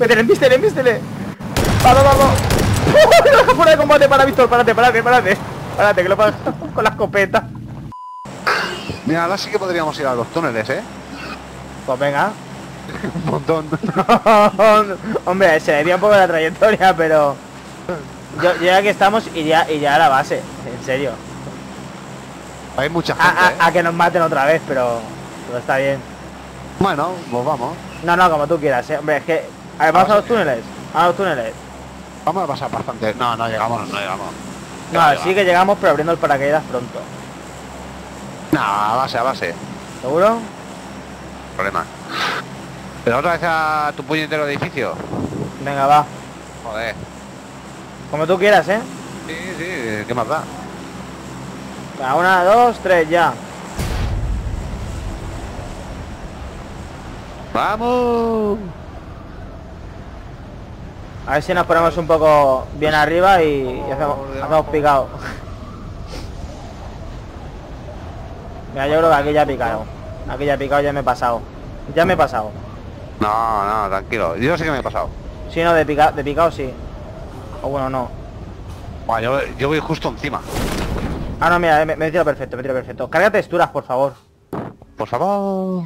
Métele, envístele, envístele. Vamos, vamos. Lo deja fuera de combate para Víctor. Párate, párate, párate. Párate, que lo pagas con la escopeta. Mira, ahora sí que podríamos ir a los túneles, ¿eh? Pues venga. Un montón. Hombre, se le dio un poco la trayectoria, pero... Yo, yo ya que estamos, iría, iría a la base. En serio. Hay mucha A, gente, a- ¿eh? a que nos maten otra vez, pero... Pero está bien. Bueno, pues vamos. No, no, como tú quieras, ¿eh? Hombre, es que... A ver, vamos a los túneles. A los túneles. Vamos a pasar bastante. No, no llegamos, no llegamos. No, sí que llegamos, pero abriendo el paracaídas pronto. No, a base, a base. ¿Seguro? Problema. Pero otra vez a tu puñetero edificio. Venga, va. Joder. Como tú quieras, ¿eh? Sí, sí, ¿qué más da? Venga, una, dos, tres, ya. ¡Vamos! A ver si nos ponemos un poco bien arriba y, y hacemos, hacemos picado. Mira, yo creo que aquí ya he picado. Aquí ya he picado, ya me he pasado. Ya me he pasado. No, no, tranquilo. Yo sí que me he pasado. Si no, de, pica, de picado sí. O bueno, no. Buah, yo, yo voy justo encima. Ah, no, mira, me, me he tirado perfecto, me he tirado perfecto. Carga texturas, por favor. Por favor.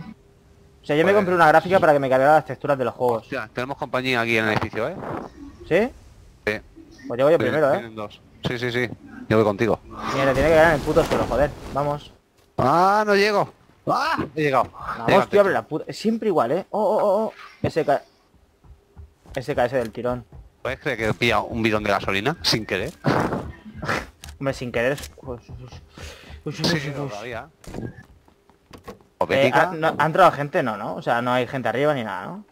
O sea, yo me compré una gráfica para que me cargara las texturas de los juegos. Hostia, tenemos compañía aquí en el edificio, ¿eh? ¿Sí? Sí. Pues llego yo primero, ¿eh? Dos. Sí, sí, sí. Yo voy contigo. Mira, tiene que ganar en el puto suelo, joder. Vamos. Ah, no llego. Ah, he llegado. He llegado Vamos, tío, abre la puta. Siempre igual, ¿eh? Oh, oh, oh, oh. SK. SKS del tirón. ¿Puedes creer que he pillado un bidón de gasolina sin querer? Hombre, sin querer. Uy, uy, uy, uy, Sí, uy, uy. todavía. Eh, Opetica. ¿ha, no- ¿Ha entrado gente? No, ¿no? O sea, no hay gente arriba ni nada, ¿no?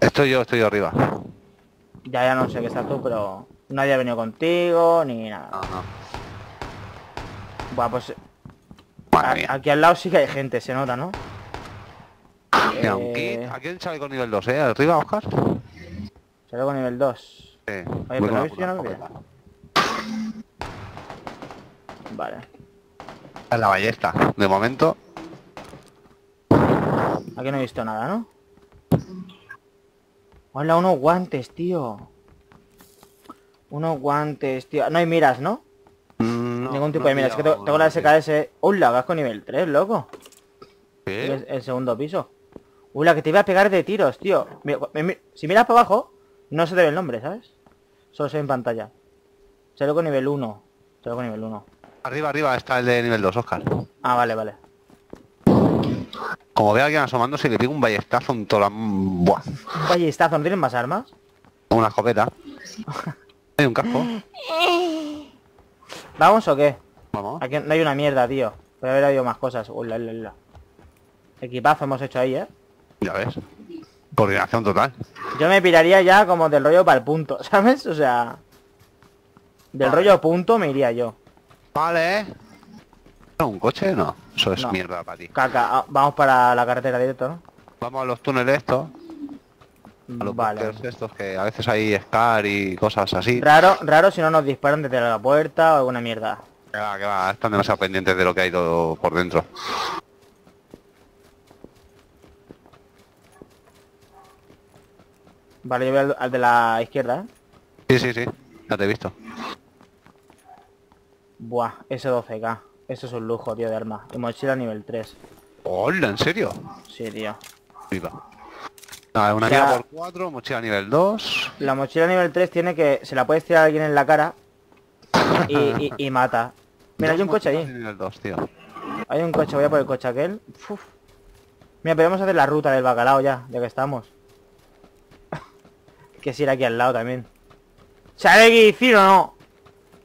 Estoy yo, estoy yo arriba. Ya, ya no sé qué estás tú, pero... Nadie ha venido contigo, ni nada. no. Buah, pues... Madre a- mía. aquí al lado sí que hay gente, se nota, ¿no? Mira, un Eh. Aquí el chaleco nivel 2, ¿eh? Arriba, Oscar. Salgo con nivel 2. Oye, pero no he visto yo no me Vale. La ballesta. De momento. Aquí no he visto nada, ¿no? Hola, unos guantes, tío. Unos guantes, tío. No hay miras, ¿no? mm, no, Ningún tipo no de miras. Es que tengo, tengo la SKS... ¡Hola! Casco nivel 3, loco. El segundo piso. Uy, la que te iba a pegar de tiros, tío. Mira, mi- mi- si miras para abajo, no se te ve el nombre, ¿sabes? Solo se ve en pantalla. Solo con nivel 1. Solo con nivel 1. Arriba, arriba está el de nivel 2, Oscar. Ah, vale, vale. Como veo a alguien asomándose, le pego un ballestazo en toda la... Buah. Un ballestazo, ¿no tienen más armas? Una escopeta. Hay un casco. ¿Vamos o qué? Vamos. Aquí no hay una mierda, tío. Puede haber habido más cosas. Uy, la, la, la. Equipazo hemos hecho ahí, ¿eh? Ya ves. Coordinación total. Yo me piraría ya como del rollo para el punto, ¿sabes? O sea... Del rollo punto me iría yo. Vale. ¿eh? ¿Un coche? No. Eso es No. mierda para ti. Caca, ah, vamos para la carretera directo, ¿no? Vamos a los túneles estos. A los Vale. estos que a veces hay Scar y cosas así. Raro, raro si no nos disparan desde la puerta o alguna mierda. Que va, que va, están demasiado pendientes de lo que hay todo por dentro. Vale, yo voy al, al de la izquierda, ¿eh? Sí, sí, sí. Ya te he visto. Buah, ese 12k. Eso es un lujo, tío, de arma. Y mochila nivel 3. Hola, ¿en serio? Sí, tío. Viva. Nada, una guía por 4, mochila nivel 2. La mochila nivel 3 tiene que... Se la puedes tirar a alguien en la cara y, y- y mata. Mira, hay un coche ahí. Nivel 2, tío. Hay un coche, voy a por el coche aquel. Uf. Mira, podemos hacer la ruta del bacalao ya, ya que estamos. que es ir aquí al lado también. ¿Sabe qué decir o no?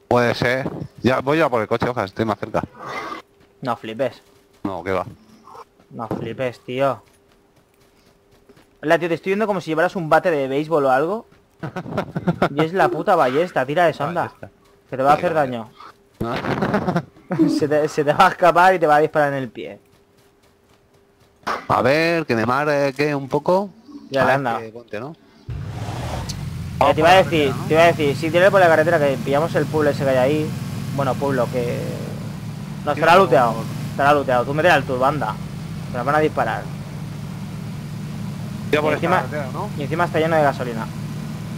Puede ser. Ya, voy a por el coche, hojas, estoy más cerca. No flipes. No, que va. No flipes, tío. Hola, tío, te estoy viendo como si llevaras un bate de béisbol o algo. Y es la puta ballesta, tira de sonda. Que te va a hacer daño. ¿No? se, te, se te va a escapar y te va a disparar en el pie. A ver, que me marque un poco. Ya le Ah, dado. que ponte, ¿no? Te iba a decir, te iba a decir, si tienes por la carretera que pillamos el pueblo ese que hay ahí. Bueno, pueblo que... No, estará looteado. Estará looteado. Tú mete al turbanda. Te la van a disparar. Y encima- carretera, ¿no? Y encima está lleno de gasolina.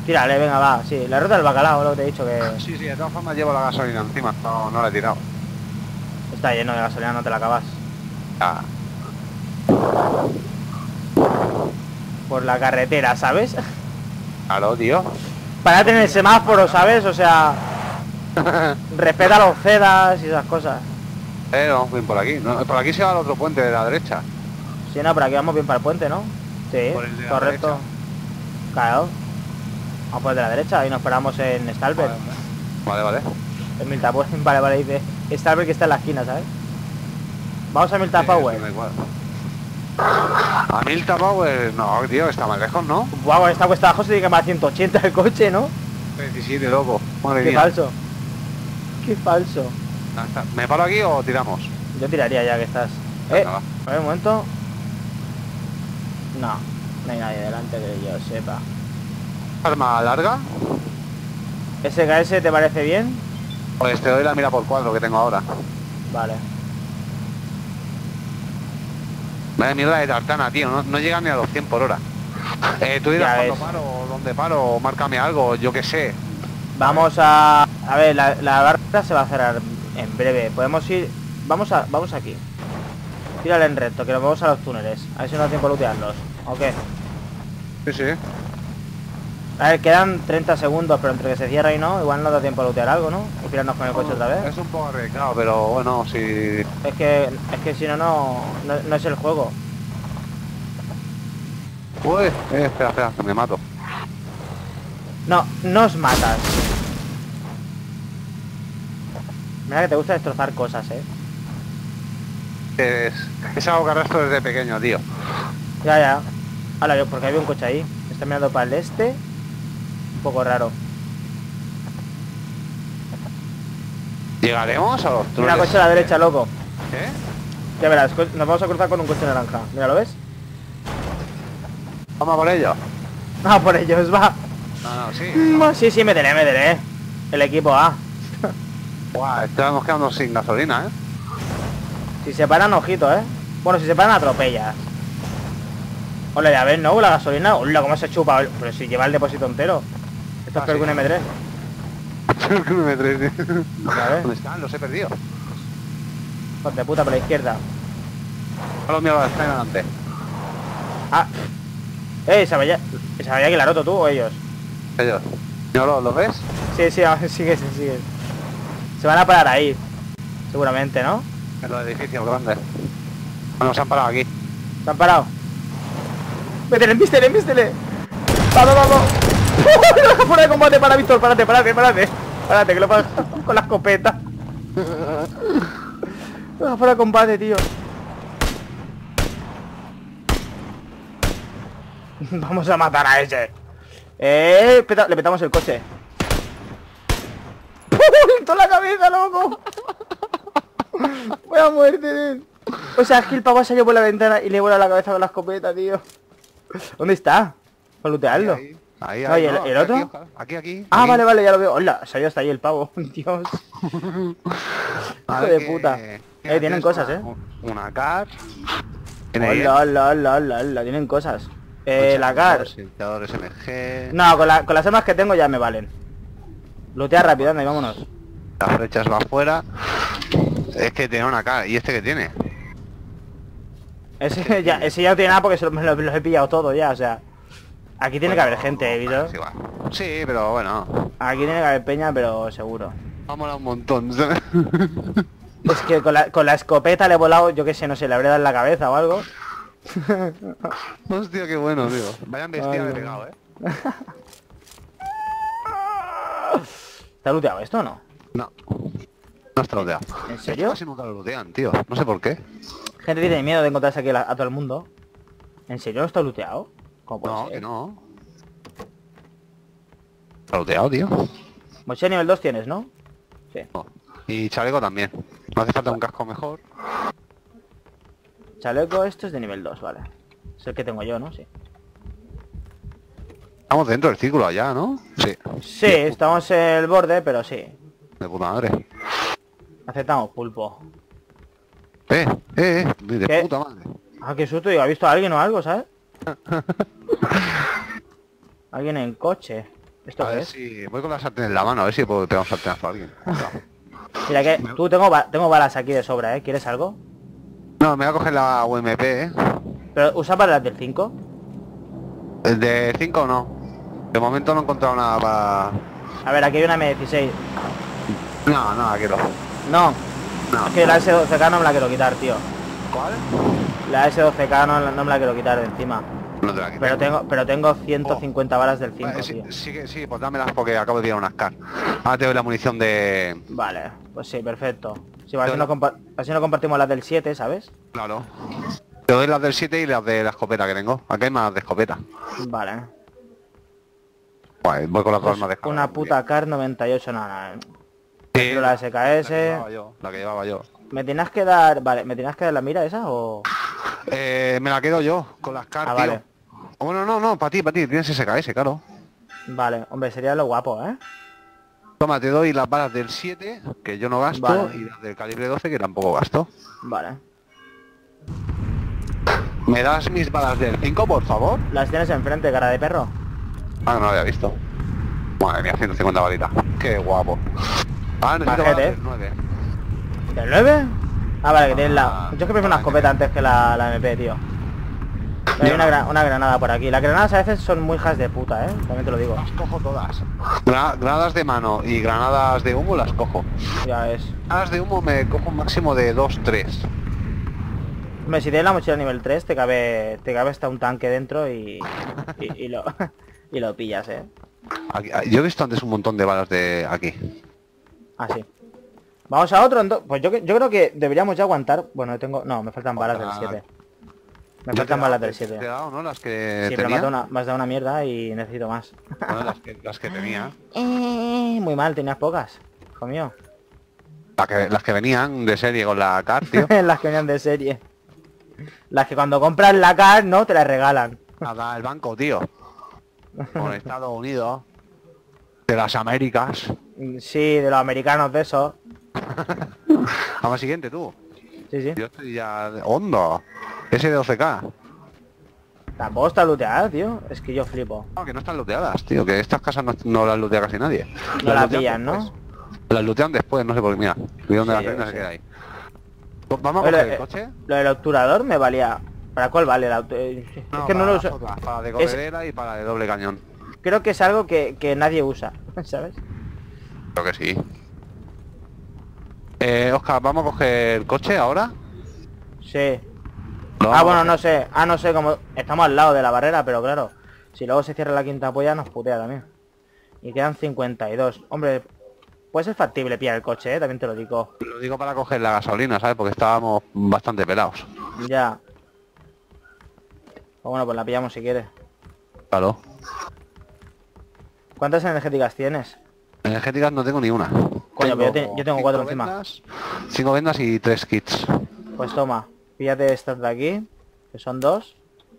Tírale, venga, va. Sí, la ruta del bacalao, lo que te he dicho que Sí, sí, de todas formas llevo la gasolina encima. No, no la he tirado. está lleno de gasolina, no te la acabas. Ah, Por la carretera, ¿sabes? Claro, tío. Para tener el semáforo, ¿sabes? O sea, respeta los cedas y esas cosas. Eh, vamos bien por aquí. No, por aquí se va al otro puente de la derecha. Sí, no, por aquí vamos bien para el puente, ¿no? Sí, Por el de la correcto. Claro. Vamos por el de la derecha y nos paramos en Stalbert. Vale, vale. En Milta Power. Vale, vale, dice. Stalbert que está en la esquina, ¿sabes? Vamos a Milta Sí, Power. A Milta Power, no, tío, está más lejos, ¿no? Guau, esta cuesta abajo se tiene que más 180 el coche, ¿no? 27, loco. Madre Qué mía. falso. Qué falso. ¿Me paro aquí o tiramos? Yo tiraría ya que estás. Eh, Venga, a ver un momento. No, no hay nadie delante que yo sepa. ¿Arma larga? ¿SKS te parece bien? Pues te doy la mira por cuadro que tengo ahora. Vale. Vaya mierda de tartana, tío. No, no llega ni a los 100 por hora. Eh, tú dirás ves. paro, dónde paro, márcame algo, yo qué sé. Vamos a... A ver, la, la barra se va a cerrar en breve. Podemos ir... Vamos a... Vamos aquí. Tírale en recto, que nos vamos a los túneles. A ver si nos da tiempo a lootearlos. ¿O qué? Sí, sí. A ver, quedan 30 segundos, pero entre que se cierra y no, igual nos da tiempo a lootear algo, ¿no? Y pirarnos con el coche otra vez. Es un poco arriesgado, pero bueno, si... Es que, es que si no, no, no, no es el juego. Uy, eh, espera, espera, que me mato. No, nos matas. Mira que te gusta destrozar cosas, eh. Es, es algo que arrastro desde pequeño, tío. Ya, ya. Ahora yo, porque había un coche ahí. Está mirando para el este. Un poco raro. ¿Llegaremos a los Mira, túneles? coche a la derecha, loco. ¿Qué? Ya verás, nos vamos a cruzar con un coche naranja. Mira, ¿lo ves? Vamos a por ello. Ah, por ellos, va. No, no, sí. Mm, Sí, sí, métele, métele. El equipo A. Buah, estamos quedando sin gasolina, ¿eh? Si se paran, ojito, eh. Bueno, si se paran, atropellas. Hola, ya ves, ¿no? La gasolina. Hola, cómo se chupa. Pero si lleva el depósito entero. Esto es Ah, peor sí. que un M3. Creo que me traes, tío. ¿Sabes? ¿Dónde están? Los he perdido. Hijos de puta por la izquierda. A los míos están adelante. Ah. Eh, ¿se vaya, ¿se vaya que la roto tú o ellos? Ellos. ¿No lo, lo ves? Sí, sí, sigue, sí, sigue. Se van a parar ahí. Seguramente, ¿no? En los edificios grandes. Bueno, se han parado aquí. ¿Se han parado? Métele, vístele, vístele. Vamos, vamos. Fuera de combate para Víctor, párate, párate, párate. Párate, que lo pagas con la escopeta. Deja fuera de combate, tío. Vamos a matar a ese. Eh, peta- le petamos el coche. ¡Toda la cabeza, loco! Voy a muerte. O sea, el pavo salió por la ventana y le vuela la cabeza con la escopeta, tío. ¿Dónde está? Para lootearlo. Ahí, ahí, Oye, ahí, ¿el- el otro? Aquí, aquí. Ah, aquí. vale, vale, ya lo veo. Hola, salió hasta ahí el pavo. Dios. Hijo de puta. Eh, tienen cosas, una- eh. Una car. Hola, hola, hola, hola, hola. Tienen cosas. Eh, la car. No, con, la- con las armas que tengo ya me valen. Lootea rápido, anda y vámonos. Las flechas va afuera. Es que tiene una car. ¿Y este que tiene? Ese ya, ese ya no tiene nada porque se lo- me lo- los he pillado todo ya, o sea. Aquí tiene que haber gente, ¿eh, Vito? Es igual. Sí, pero bueno. Aquí tiene que haber peña, pero seguro. Vámonos un montón. Es que con la, con la escopeta le he volado, yo qué sé, no sé, le habré dado en la cabeza o algo. Hostia, qué bueno, tío. Vayan vestidos Ay, de pegado, eh. ¿Está looteado esto o no? No. No está looteado. ¿En serio? Casi nunca lo lootean, tío. No sé por qué. Gente tiene miedo de encontrarse aquí a, la- a todo el mundo. ¿En serio no está looteado? ¿Cómo puede No, ser? que no. Está looteado, tío. Mochila nivel 2 tienes, ¿no? Sí. No. Y chaleco también. No hace falta un casco mejor. Chaleco, esto es de nivel 2, vale. Es el que tengo yo, ¿no? Sí. Estamos dentro del círculo allá, ¿no? Sí. Sí, estamos en el borde, pero sí. De puta madre. Aceptamos pulpo. Eh, eh, eh. De ¿Qué? puta madre. Ah, qué susto, digo, ¿ha visto a alguien o algo, sabes? Alguien en coche. ¿Esto A qué ver es? si voy con la sartén en la mano, a ver si puedo pegar un sartenazo a alguien. Mira que tú tengo, ba- tengo balas aquí de sobra, ¿eh? ¿Quieres algo? No, me voy a coger la UMP, ¿eh? Pero usa balas del 5. ¿El de 5 no? De momento no he encontrado nada para... A ver, aquí hay una M16. No, no, quiero. No, No. es que la S12K no me la quiero quitar, tío. ¿Cuál? La S12K no, no me la quiero quitar de encima. No te la quité. Pero tengo, pero tengo 150 balas del 5, Vale, sí, tío. sí, que- sí, pues dámelas porque acabo de tirar unas car. Ahora te doy la munición de... Vale, pues sí, perfecto. Sí, así, no compa- así no compartimos las del 7, ¿sabes? Claro. Te doy las del 7 y las de la escopeta que tengo. Aquí hay más de escopeta. Vale. Vale, voy con las dos Pues armas de escopeta. una puta CAR 98, no, no. Sí, Prefiero la la que SKS. llevaba yo. La que llevaba yo. ¿Me tienes que dar... Vale, ¿me tienes que dar la mira esa o...? Eh, me la quedo yo con las car, Ah, vale. Bueno, no, no, para ti, para ti. Tienes SKS, claro. Vale, hombre, sería lo guapo, ¿eh? Toma, te doy las balas del 7, que yo no gasto, Vale. y las del calibre 12, que tampoco gasto. Vale. ¿Me das mis balas del 5, por favor? ¿Las tienes enfrente, cara de perro? Ah, no lo había visto. Madre mía, 150 balitas. Qué guapo. Ah, necesito Majete. balas del 9. ¿Del 9? Ah, vale, que tienes la... Ah, Yo es que prefiero una escopeta antes que la, la MP, tío. Hay Yo una, gra- una granada por aquí. Las granadas a veces son muy hijas de puta, ¿eh? También te lo digo. Las cojo todas. Gra- granadas de mano y granadas de humo las cojo. Ya ves. Granadas de humo me cojo un máximo de 2-3. Hombre, si tienes la mochila nivel 3, te cabe, te cabe hasta un tanque dentro y, y, y lo, y lo pillas, ¿eh? Aquí- ah, yo he visto antes un montón de balas de aquí. Así. Vamos a otro, pues yo, yo creo que deberíamos ya aguantar. Bueno, tengo... No, me faltan balas del Ah. 7. Me faltan balas del Te he 7. dado, ¿no? Las que Sí, pero me has, dado una, me has dado una mierda y necesito más. Bueno, las, que, las que tenía. Eh, muy mal, tenías pocas. Hijo mío. La que- las que venían de serie con la CAR, tío. las que venían de serie. Las que cuando compras la car, no, te las regalan. Nada, el banco, tío. Con Estados Unidos. De las Américas. Sí, de los americanos de esos. Vamos siguiente, tú. Sí, sí. Yo estoy ya... Hondo. Ese de 12K. Tampoco está looteada, tío. Es que yo flipo. No, que no están looteadas, tío. Que estas casas no, no las lootea casi nadie. No la lootean pillan, ¿no? Las lootean después, no sé por qué. Mira, donde Sí, las ven yo se sé. queda ahí. Pues Vamos a coger eh, el coche. Lo del obturador me valía. ¿Para cuál vale el auto? eh, es que no lo las uso. otras, Para de Es- corredera y para de doble cañón. Creo que es algo que, que nadie usa, ¿sabes? Creo que sí. Eh, Oscar, ¿vamos a coger el coche ahora? Sí. No, Ah, bueno, no sé. Ah, no sé cómo... Estamos al lado de la barrera, pero claro. Si luego se cierra la quinta polla, nos putea también. Y quedan 52. Hombre, puede ser factible pillar el coche, ¿eh? También te lo digo. Lo digo para coger la gasolina, ¿sabes? Porque estábamos bastante pelados. Ya. O bueno, pues la pillamos si quieres. Claro. ¿Cuántas energéticas tienes? Energéticas no tengo ni una. Coño, pero yo te- yo tengo cinco cuatro encima. cinco vendas y tres kits. Pues toma, píllate estas de aquí, que son dos.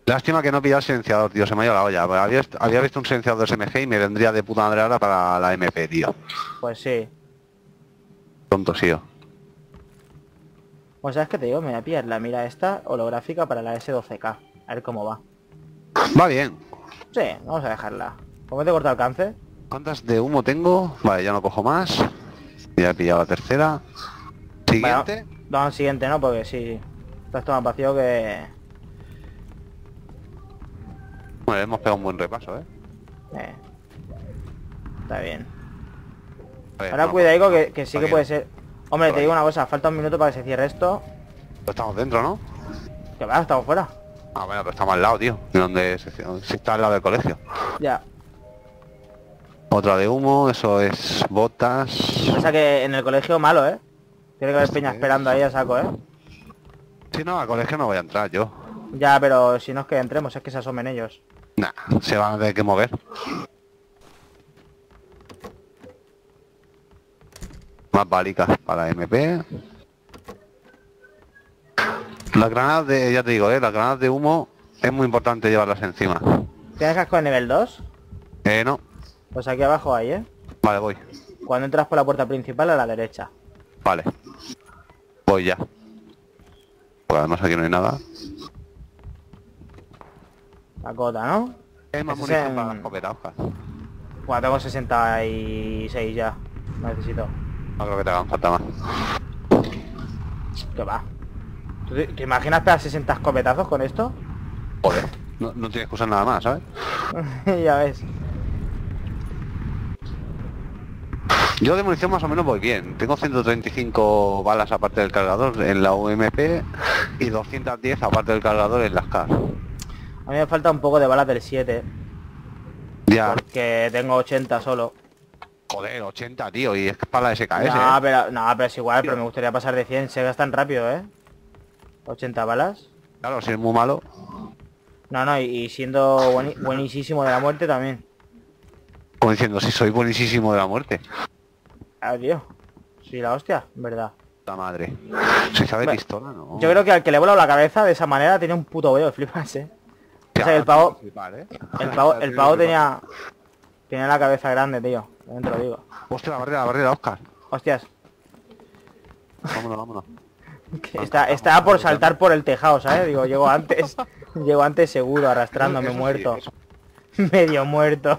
Lástima que no pillado el silenciador, tío. Se me ha ido la olla. Había, había visto un silenciador SMG y me vendría de puta madre ahora para la MP, tío. Pues sí. Tonto, tío. Pues sabes que te digo, me voy a pillar la mira esta holográfica para la S12K. A ver cómo va. Va bien. Sí, vamos a dejarla. ¿Cómo te corta alcance? ¿Cuántas de humo tengo? Vale, ya no cojo más. Ya he pillado la tercera. Siguiente. Bueno, vamos al siguiente, ¿no? Porque sí. Está esto más vacío que... Bueno, hemos pegado un buen repaso, ¿eh? eh, Está bien. Ver, Ahora no, cuidadico que, que sí que puede no. ser... Hombre, te digo una cosa, falta un minuto para que se cierre esto. Pero estamos dentro, ¿no? Que va, estamos fuera. Ah, bueno, pero estamos al lado, tío. De donde se, se está al lado del colegio. Ya. Otra de humo, eso es botas. Pasa que en el colegio malo, ¿eh? Tiene que haber peña esperando es. ahí a saco, ¿eh? Si no, al colegio no voy a entrar yo. Ya, pero si no es que entremos, es que se asomen ellos. Nah, se van a tener que mover. Más balicas para MP. Las granadas de, ya te digo, eh, las granadas de humo es muy importante llevarlas encima. ¿Tienes casco de nivel 2? Eh, no. Pues aquí abajo hay, ¿eh? Vale, voy. Cuando entras por la puerta principal a la derecha. Vale. Voy ya. Pues además aquí no hay nada. La cota, ¿no? Hay más es munición en- para la escopeta, Oscar. Bueno, tengo 66 ya. Necesito. No creo que te hagan falta más. ¿Qué va? ¿Tú te, te imaginas pegar 60 escopetazos con esto? Joder. No, no tienes que usar nada más, ¿sabes? ya ves. Yo de munición más o menos voy bien. Tengo 135 balas aparte del cargador en la UMP y 210 aparte del cargador en las CAR. A mí me falta un poco de balas del 7. Ya, Que tengo 80 solo. joder, 80, tío, y es para la SKS, No, ¿eh? pero, es igual, pero me gustaría pasar de 100. Se gastan rápido, ¿eh? 80 balas. Claro, si es muy malo. No, no, y, siendo buenísimo de la muerte también. Como diciendo, si soy buenísimo de la muerte. Adiós. Sí, la hostia, en verdad. La madre. Si sabe Bueno, pistola, no. Yo creo que al que le he volado la cabeza de esa manera tiene un puto veo, flipas, eh. o sea, el pavo- Flipar, ¿eh? El pavo, el tenía... Tenía la cabeza grande, tío. Te lo digo. Hostia, la barrera, la barrera, Oscar. Hostias. Vámonos, vámonos. Está, estaba por saltar por el tejado, ¿sabes? Digo, llego antes. llego antes seguro, arrastrándome muerto. Medio muerto.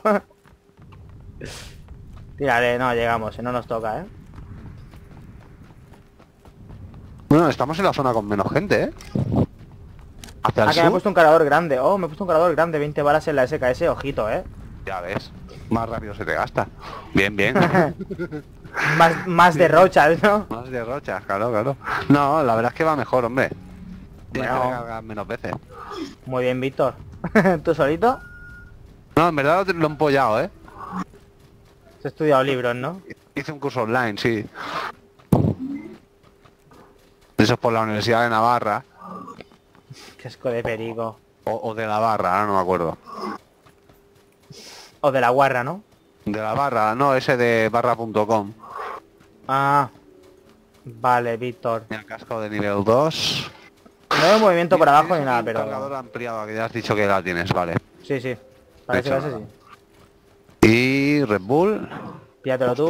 Tírale, no, llegamos, no nos toca, ¿eh? Bueno, estamos en la zona con menos gente, ¿eh? Hacia el Ah, que me he puesto un cargador grande. Oh, me he puesto un cargador grande, 20 balas en la SKS, ojito, ¿eh? ya ves. Más rápido se te gasta. Bien, bien. Más, más derrochas, ¿no? Más de rochas, claro, claro. No, la verdad es que va mejor, hombre. Tienes Bueno. que recargar menos veces. Muy bien, Víctor. ¿Tú solito? No, en verdad lo he empollado, ¿eh? Has estudiado libros, ¿no? Hice un curso online, sí. Eso es por la Universidad de Navarra. Qué asco de perico. O, o de la barra, ahora no me acuerdo. O de la guarra, ¿no? De la barra, no, ese de barra.com. Ah. Vale, Víctor. Mira, casco de nivel 2. No veo movimiento por abajo ni nada, pero... cargador ampliado, que ya has dicho que la tienes, vale. Sí, sí. Parece que sí. Red Bull. Píllatelo tú.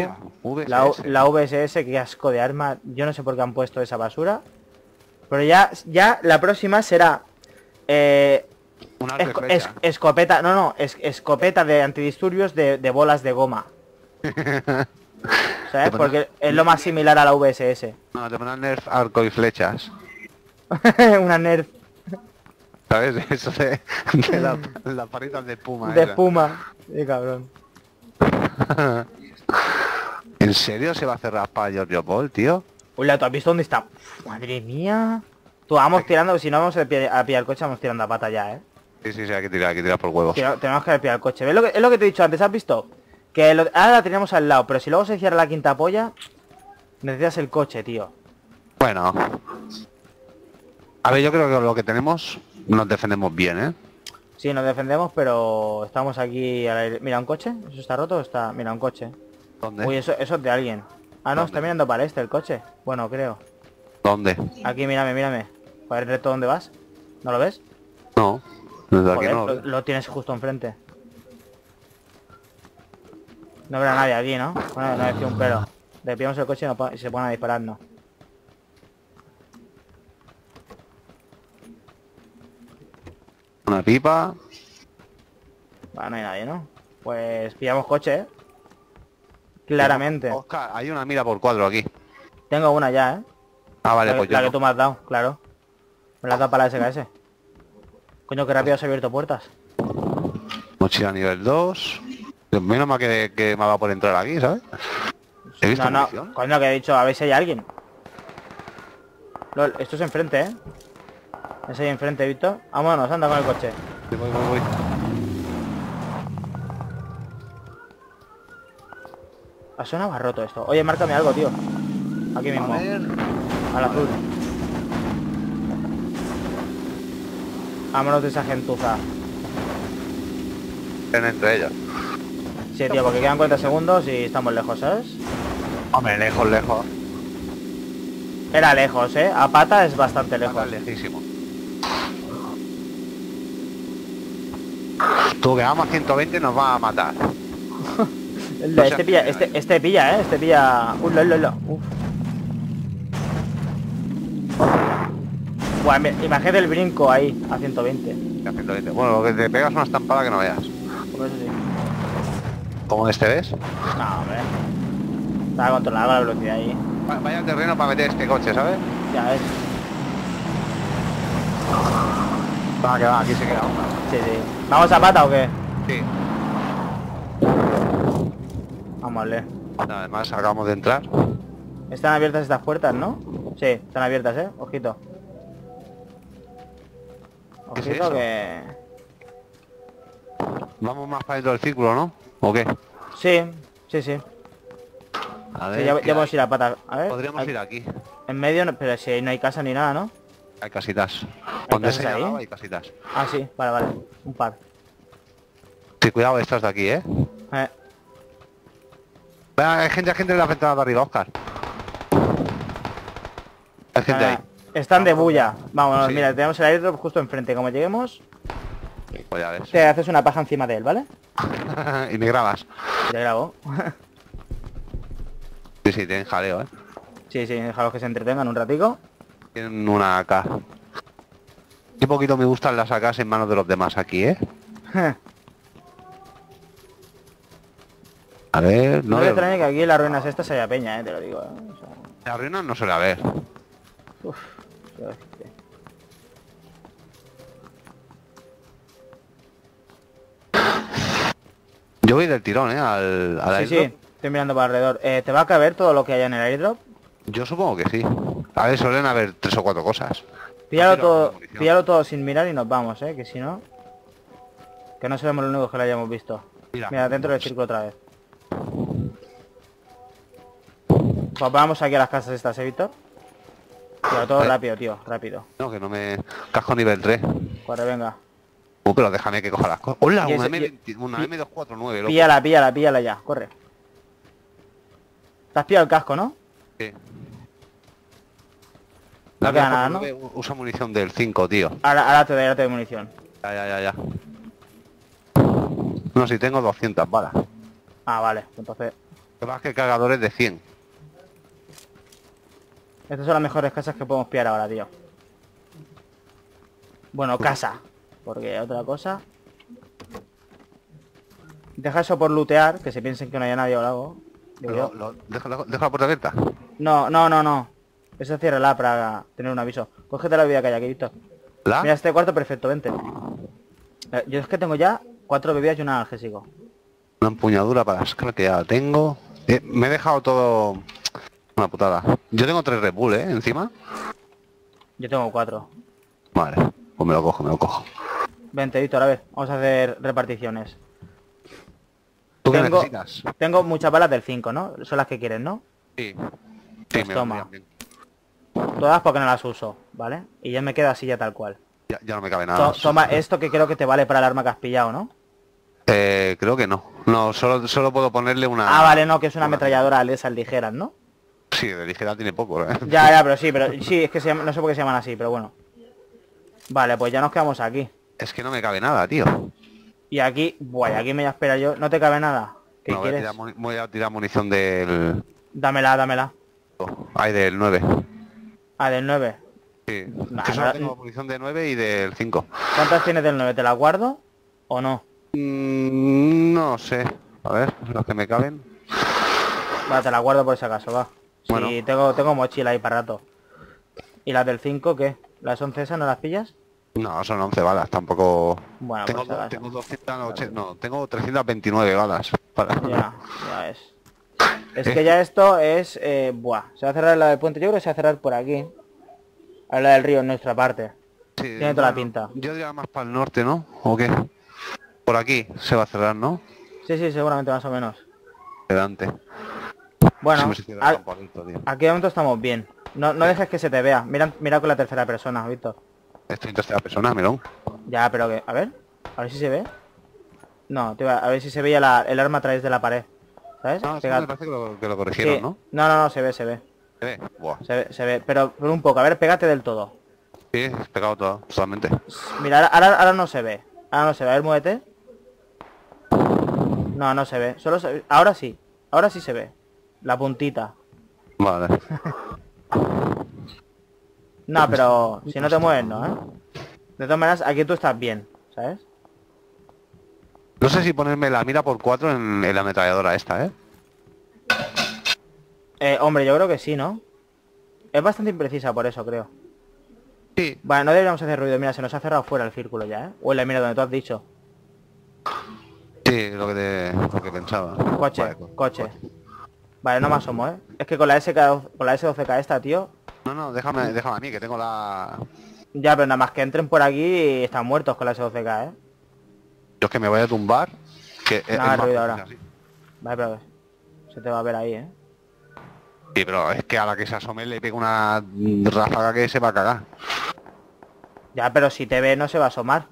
La, la VSS, qué asco de arma. Yo no sé por qué han puesto esa basura. Pero ya, ya la próxima será... Eh, Un arco y esco- flecha. es- escopeta, no, no, es, escopeta de antidisturbios de, de bolas de goma. ¿Sabes? Porque es lo más similar a la VSS. No, te ponen nerf arco y flechas. Una nerf ¿Sabes? Eso de, de la- las paritas de espuma. de esa. espuma. Sí, cabrón. ¿En serio se va a cerrar para Giorgio Paul, tío? Hola, ¿tú has visto dónde está? Uf, madre mía. Tú vamos tirando, si no vamos a pillar, a pillar el coche, vamos tirando a pata ya, ¿eh? Sí, sí, sí, hay que tirar, hay que tirar por huevos. Tira- tenemos que pillar el coche. ¿Ves lo que, es lo que te he dicho antes? ¿Has visto? Que lo- ahora la teníamos al lado, pero si luego se cierra la quinta polla, necesitas el coche, tío. Bueno. A ver, yo creo que lo que tenemos nos defendemos bien, ¿eh? Sí, nos defendemos, pero estamos aquí al aire. Mira, un coche. ¿Eso está roto? Está... Mira, un coche. ¿Dónde? Uy, eso, eso es de alguien. Ah, no, ¿Dónde? está mirando para este el coche. Bueno, creo. ¿Dónde? Aquí, mírame, mírame. Para el reto, ¿dónde vas? ¿No lo ves? No. Desde aquí no. lo, lo tienes justo enfrente. No habrá nadie allí, ¿no? Bueno, no decía un pero. Le pillamos el coche y, no y se ponen a dispararnos. Una pipa. Bueno, no hay nadie, ¿no? Pues pillamos coche, ¿eh? Claramente. Oscar, hay una mira por cuadro aquí. Tengo una ya, ¿eh? Ah, vale, la, pues yo la que no. tú me has dado, claro. Me la has dado para la SKS. Coño, qué rápido has abierto puertas. Mochila nivel 2. Menos mal que, que me va por entrar aquí, ¿sabes? He visto No, no, coño, que he dicho, a ver si hay alguien. Lol, esto es enfrente, ¿eh? Es ahí enfrente, Víctor. Vámonos, anda con el coche. Sí, voy, voy, voy. Ha sonado roto esto. Oye, márcame algo, tío. Aquí mismo. A ver. Al azul. Vámonos de esa gentuza. Ven entre ellos. Sí, tío, porque quedan 40 segundos y estamos lejos, ¿sabes? Hombre, lejos, lejos. Era lejos, ¿eh? A pata es bastante lejos. Lejísimo. Tú que vamos a 120 nos va a matar. No este pilla, este, este pilla, ¿eh? Este pilla... Uy, lo, lo, lo. Uf. Imagínate el brinco ahí, a 120. A 120. Bueno, lo que te pegas una estampada que no veas. Sí. ¿Cómo este ves? No, hombre. Estaba controlada la velocidad ahí. Va- Vaya terreno para meter este coche, ¿sabes? Ya ves. Va, que va, aquí se queda una. Sí, sí. ¿Vamos a pata o qué? Sí. Vámonos. Además, acabamos de entrar. Están abiertas estas puertas, ¿no? Sí, están abiertas, ¿eh? Ojito. ¿Qué es Ojito que... Vamos más para dentro del círculo, ¿no? ¿O qué? Sí, sí, sí. A Sí, ya, ¿qué ya a ir a pata. A ver. Podríamos aquí- ir aquí. En medio, pero si no hay casa ni nada, ¿no? Hay casitas. Donde se llamaba hay casitas. Ah, sí, vale, vale. Un par. Sí, cuidado estas de aquí, ¿eh? Eh, hay gente, hay gente en la ventana de arriba, Oscar. Hay gente ahí. nada. Están de bulla. Vámonos, Sí. mira, tenemos el airdrop justo enfrente. Como lleguemos, Pues ya ves. te haces una paja encima de él, ¿vale? y me grabas. Te grabo. Sí, sí, tienen jaleo, ¿eh? sí, sí, déjalos que se entretengan un ratico. Tienen una AK. Qué poquito me gustan las AKs en manos de los demás aquí, ¿eh? A ver, No no veo- extraña que aquí en las ruinas estas haya peña, eh, te lo digo. eh. O sea, La ruina no suele haber. uf, qué bestia. Yo voy del tirón, ¿eh? Al, al Sí, airdrop. sí, estoy mirando para alrededor. Eh, ¿Te va a caber todo lo que haya en el airdrop? Yo supongo que sí. A ver, suelen haber tres o cuatro cosas. Píllalo todo, píllalo todo sin mirar y nos vamos, eh, que si no... Que no seremos los únicos que lo hayamos visto. Mira. Mira, dentro del círculo otra vez. Pues vamos aquí a las casas estas, ¿eh, Víctor? Pero todo Eh. rápido, tío, rápido. No, que no me... Casco nivel 3. Corre, venga. Uh, pero déjame que coja las cosas. ¡Hola! Una, M20 una y- M249, loco. Píllala, píllala, píllala ya, corre. Te has pillado el casco, ¿no? Sí. No La queda nada, ¿no? M249 Usa munición del 5, tío. Ahora, ahora te doy, ahora te doy munición. Ya, ya, ya, ya. No, si tengo 200 balas. Ah, vale, entonces... Lo es que cargadores de 100. Estas son las mejores casas que podemos pillar ahora, tío. Bueno, casa. Porque otra cosa... Deja eso por lootear, que se piensen que no haya nadie o algo. Lo- lo- deja- deja la puerta abierta. No, no, no, no. Esa ciérrala para tener un aviso. Cógete la vida que hay aquí, Víctor. ¿La? Mira, este cuarto perfecto, vente. Eh, Yo es que tengo ya cuatro bebidas y un analgésico. Una empuñadura para Scar que ya la tengo. Eh, me he dejado todo... Una putada. Yo tengo tres Red Bull, ¿eh? Encima. Yo tengo cuatro. Vale. Pues me lo cojo, me lo cojo. Vente, Víctor, a ver. Vamos a hacer reparticiones. ¿Tú qué Tengo- necesitas? Tengo muchas balas del 5, ¿no? Son las que quieren, ¿no? Sí. Pues me- toma. Todas porque no las uso, ¿vale? Y ya me queda así ya tal cual. Ya, ya no me cabe To- nada. toma esto que creo que te vale para el arma que has pillado, ¿no? Eh, creo que no. No, solo, solo puedo ponerle una... Ah, vale, no, que es una ametralladora de esas ligeras, ¿no? Sí, de ligera tiene poco, ¿eh? Ya, ya, pero sí, pero sí, es que se llama- no sé por qué se llaman así, pero bueno. Vale, pues ya nos quedamos aquí. Es que no me cabe nada, tío. Y aquí, buah, y aquí me voy a esperar yo. ¿No te cabe nada? ¿Qué No, voy, a quieres? tirar, voy a tirar munición del... Dámela, dámela. Ay, del 9. Ah, del 9. Sí. Nah, que solo no- tengo munición de 9 y del 5. ¿Cuántas tienes del 9? ¿Te la guardo o no? Mm, no sé. A ver, los que me caben. Va, te la guardo por si acaso, va. Sí, Bueno. tengo, tengo mochila ahí para rato. ¿Y las del 5 qué? ¿Las 11 esas no las pillas? No, son 11 balas, tampoco... Bueno, tengo, si do- tengo 280, no, tengo 329 balas. Para... Ya, ya es. Es que ya esto es... Eh, buah, se va a cerrar la del puente. Yo creo que se va a cerrar por aquí. A la del río, en nuestra parte. Sí, Tiene toda la pinta. Yo diría más para el norte, ¿no? ¿O qué? Por aquí se va a cerrar, ¿no? Sí, sí, seguramente más o menos. Delante. Bueno, a- aquí de momento estamos bien. No, no dejes que se te vea. Mira, mira con la tercera persona, Víctor. Estoy en tercera persona, melón. Ya, pero que... A ver. A ver si se ve. No, te iba- a ver si se veía la- el arma a través de la pared. ¿Sabes? No, eso Pega- me parece que lo, que lo Sí. corrigieron, ¿no? no, no, no, se ve, se ve. ¿Se ve? Buah. Se ve, se ve. Pero por un poco. A ver, pégate del todo. Sí, pegado todo, totalmente. Mira, ahora, ahora, ahora no se ve. Ahora no se ve. A ver, muévete. No, no se ve. Solo se ve- Ahora sí. Ahora sí se ve. La puntita. Vale. No, pero si no te mueves, no, ¿eh? De todas maneras, aquí tú estás bien. ¿sabes? No sé si ponerme la mira por 4 en, en la ametralladora esta, ¿eh? Eh, hombre, yo creo que sí, ¿no? Es bastante imprecisa por eso, creo. Sí. Vale, no deberíamos hacer ruido. Mira, se nos ha cerrado fuera el círculo ya, ¿eh? O en la mira donde tú has dicho. Sí, lo que, te, lo que pensaba. Coche, Vale, co- coche. Vale, no me asomo, ¿eh? Es que con la SK, con la S12K esta, tío... No, no, déjame, déjame a mí, que tengo la... Ya, pero nada más que entren por aquí y están muertos con la S12K, ¿eh? Yo es que me voy a tumbar. Que es- No es hagas más ruido ahora. Vale, pero... Se te va a ver ahí, ¿eh? Sí, pero es que a la que se asome le pega una ráfaga que se va a cagar. Ya, pero si te ve no se va a asomar.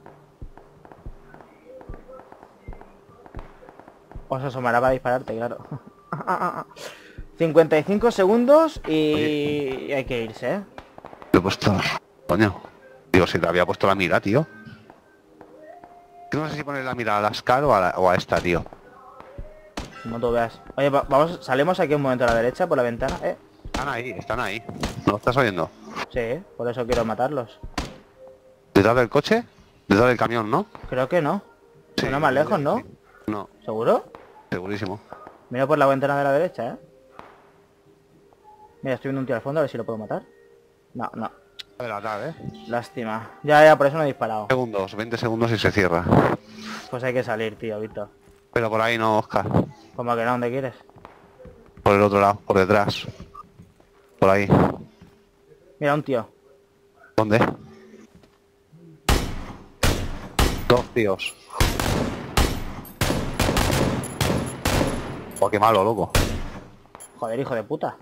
O se asomará para dispararte, claro. 55 segundos y... y hay que irse, ¿eh? Le he puesto... Coño. Digo, si te había puesto la mira, tío. Que No sé si poner la mira a la Scar o a, la- o a esta, tío. Como tú veas. Oye, va- vamos, salimos aquí un momento a la derecha por la ventana, ¿eh? Están ahí, están ahí. ¿No estás oyendo? Sí, por eso quiero matarlos. ¿Detrás del coche? Detrás del camión, ¿no? Creo que no. Sí, Suena más lejos, ¿no? No, ¿Seguro? segurísimo. Mira por la ventana de la derecha, ¿eh? Mira, estoy viendo un tío al fondo, a ver si lo puedo matar. No, no. De la tarde. Lástima. Ya, ya, por eso no he disparado. Segundos, 20 segundos y se cierra. Pues hay que salir, tío, Víctor. Pero por ahí no, Oscar. Como que no, ¿dónde quieres? Por el otro lado, por detrás. Por ahí. Mira, un tío. ¿Dónde? Dos tíos. Oh, qué malo, loco. Joder, hijo de puta.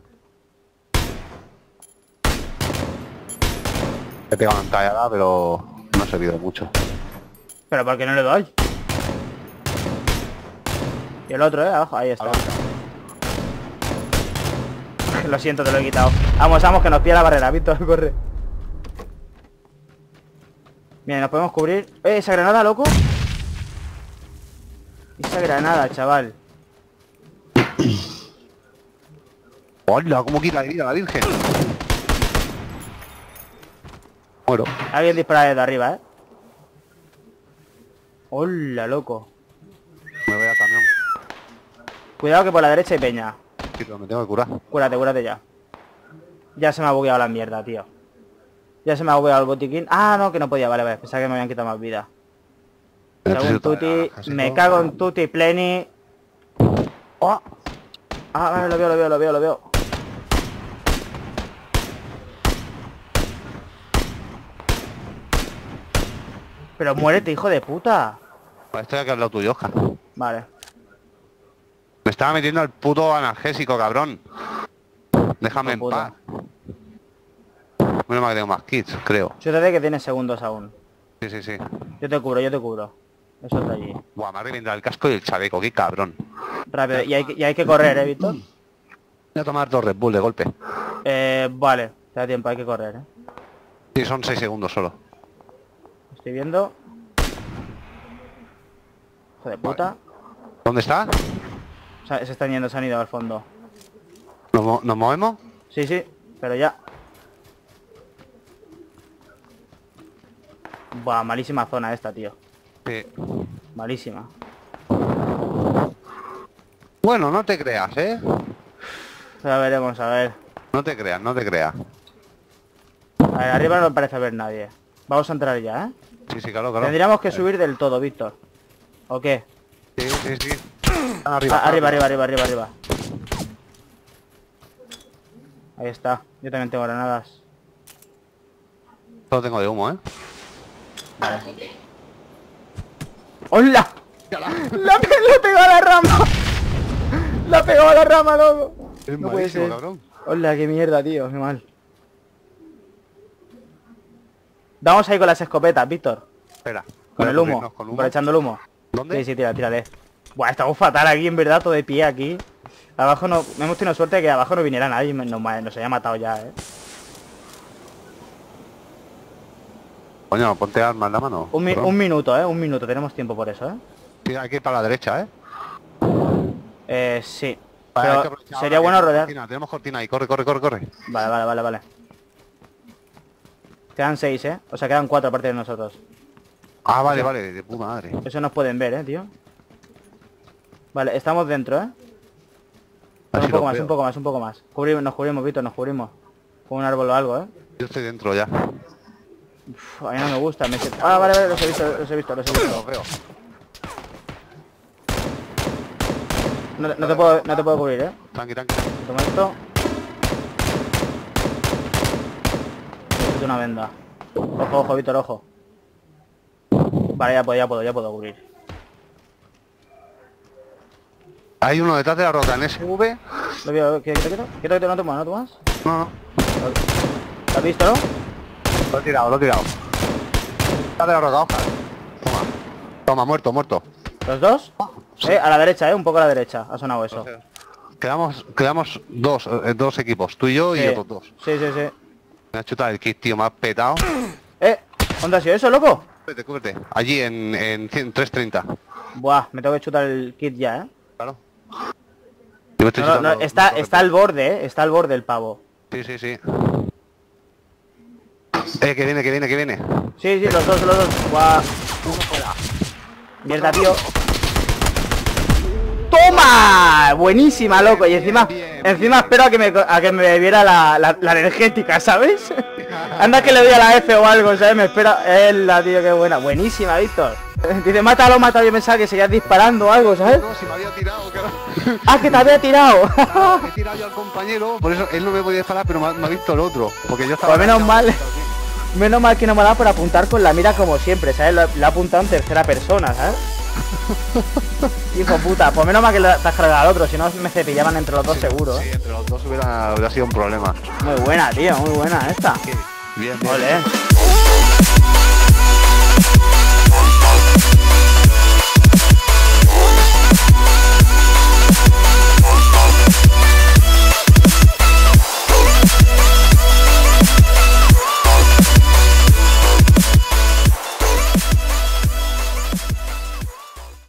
He pegado una tallada, pero no ha servido mucho. Pero ¿por qué no le doy? Y el otro, ¿eh? Abajo, ahí está. Lo siento, te lo he quitado. Vamos, vamos, que nos pilla la barrera, Víctor, corre. Mira, nos podemos cubrir. ¡Eh, esa granada, loco! Esa granada, chaval. ¡Hola! ¿Cómo quita la vida la Virgen? Muero. Alguien dispara desde arriba, ¿eh? ¡Hola, loco! Me voy al camión. Cuidado que por la derecha hay peña. Sí, pero me tengo que curar. Cúrate, cúrate ya. Ya se me ha bugueado la mierda, tío. Ya se me ha bugueado el botiquín. Ah, no, que no podía. Vale, vale. Pensaba que me habían quitado más vida. Me cago en tutti. Me cago en tutti pleni. ¡Oh! Ah, vale, lo veo, lo veo, lo veo, lo veo. Pero muérete, hijo de puta. Estoy aquí al lado tuyo, Oscar. Vale. Me estaba metiendo al puto analgésico, cabrón. Déjame en paz. Menos mal que tengo más kits, creo. Suéltate que tienes segundos aún. Sí, sí, sí. Yo te cubro, yo te cubro. Eso está allí. Buah, me ha reventado el casco y el chaleco, qué cabrón. Rápido. Y hay, que- y hay que correr, ¿eh, Víctor? Voy a tomar dos Red Bull de golpe. Eh, vale. Te da tiempo, hay que correr, ¿eh? Sí, son seis segundos solo. Estoy viendo. Hijo de puta. ¿Dónde está? O sea, se están yendo, se han ido al fondo. ¿Nos, mo- nos movemos? Sí, sí, pero ya. Buah, malísima zona esta, tío. Sí. Malísima. Bueno, no te creas, ¿eh? Ya veremos, a ver. No te creas, no te creas. A ver, arriba no parece haber nadie. Vamos a entrar ya, ¿eh? Sí, sí, claro, claro. Tendríamos que subir del todo, Víctor. ¿O qué? Sí, sí, sí. Ah, arriba, arriba, arriba, arriba, arriba, arriba. Ahí está. Yo también tengo granadas. Solo tengo de humo, ¿eh? Vale. ¡Hola! ¡La, pe- le pegó a la rama! ¡La pegó a la rama, loco! Es No puede malísimo, ser. cabrón. ¡Hola, qué mierda, tío! ¡Qué mal! Vamos ahí con las escopetas, Víctor. Espera. Con el humo. cubrirnos con Por echando el humo. ¿Dónde? Sí, sí, tira, tírale. Buah, estamos fatal aquí, en verdad, todo de pie aquí. Abajo no... Hemos tenido suerte de que abajo no viniera nadie nos, nos haya matado ya, eh. Coño, ponte armas en la mano. Un, mi- cabrón. un minuto, eh. Un minuto, tenemos tiempo por eso, eh. Sí, hay que ir para la derecha, ¿eh? Eh, sí. Vale, Pero sería bueno rodear... cortina, Tenemos cortina ahí, corre, corre, corre, corre. Vale, vale, vale, vale. Quedan seis, ¿eh? O sea, quedan cuatro aparte de nosotros. Ah, vale, vale, de puta madre. Eso nos pueden ver, eh, tío. Vale, estamos dentro, eh. Un poco más, veo. un poco más, un poco más. Cubrimos, nos cubrimos, Víctor, nos cubrimos. Con un árbol o algo, eh. Yo estoy dentro ya. Uf, a mí no me gusta, me siento- Ah, vale, vale, los he visto, los he visto, los he visto. Lo veo. No, te- no te puedo, no te puedo cubrir, eh. Tranqui, tranqui. Toma esto. Es una venda. Ojo, ojo, Víctor, ojo. Vale, ya puedo, ya puedo, ya puedo cubrir. Hay uno detrás de la rota en SV. Lo veo, quieto, quieto, quieto, quieto, no te muevas, no te muevas. No, no. ¿Lo has visto, no? Lo he tirado, lo he tirado. Detrás de la rota, Oscar. Toma. Toma, muerto, muerto. ¿Los dos? Eh, a la derecha, eh, un poco a la derecha. Ha sonado eso. Quedamos, quedamos dos, eh, dos equipos, tú y yo y otros dos. Sí, sí, sí. Me ha chutado el kit, tío, me ha petado. Eh, ¿dónde ha sido eso, loco? Cúbrete, cúbrete. Allí en, en 100 330. Buah, me tengo que chutar el kit ya, eh. Claro. No, no, no, está, está al borde, eh. Está al borde el pavo. Sí, sí, sí. Eh, que viene, que viene, que viene. Sí, sí, los dos, los dos. Buah. Mierda, tío. ¡Toma! Buenísima, loco. Y encima, encima espero a que me, a que me bebiera la, la, la energética, ¿sabes? Anda que le doy a la F o algo, ¿sabes? Me espera. la tío, qué buena. Buenísima, Víctor. Dice, mátalo, mátalo. Yo pensaba que seguías disparando o algo, ¿sabes? No, si me había tirado, claro. ¡Ah, que te había tirado! He tirado yo al compañero, por eso él no me podía disparar, pero me ha, me ha visto el otro. Porque yo estaba... Pues menos mal. Menos mal que no me ha dado por apuntar con la mira como siempre, ¿sabes? Lo, lo ha apuntado en tercera persona, ¿sabes? Hijo puta, pues menos mal que lo- has cargado al otro, si no me cepillaban entre los dos seguro. Sí, ¿eh? entre los dos hubiera, hubiera sido un problema. Muy buena, tío, muy buena esta. Bien.